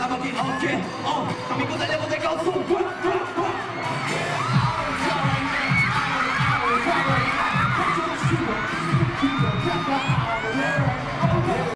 Okay, okay, oh, amigos